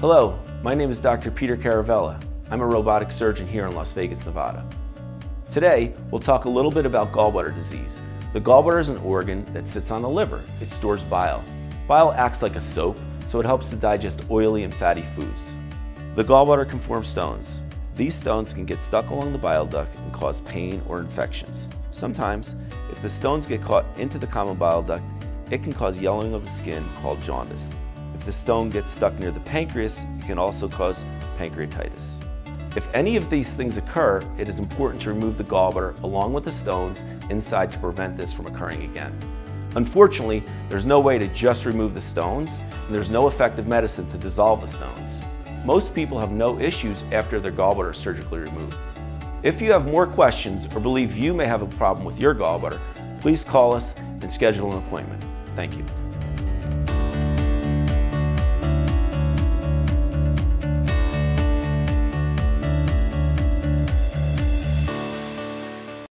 Hello, my name is Dr. Peter Caravella. I'm a robotic surgeon here in Las Vegas, Nevada. Today, we'll talk a little bit about gallbladder disease. The gallbladder is an organ that sits on the liver. It stores bile. Bile acts like a soap, so it helps to digest oily and fatty foods. The gallbladder can form stones. These stones can get stuck along the bile duct and cause pain or infections. Sometimes, if the stones get caught into the common bile duct, it can cause yellowing of the skin called jaundice. If the stone gets stuck near the pancreas, it can also cause pancreatitis. If any of these things occur, it is important to remove the gallbladder along with the stones inside to prevent this from occurring again. Unfortunately, there's no way to just remove the stones, and there's no effective medicine to dissolve the stones. Most people have no issues after their gallbladder is surgically removed. If you have more questions or believe you may have a problem with your gallbladder, please call us and schedule an appointment. Thank you.